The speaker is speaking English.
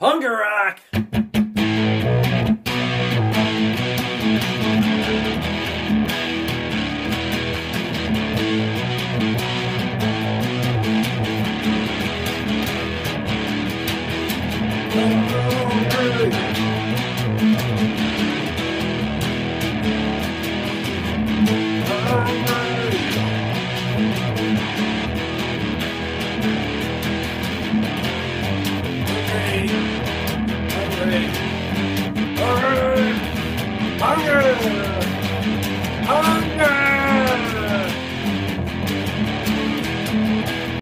Hunger Rock! Hungry! Hungry! Hungry!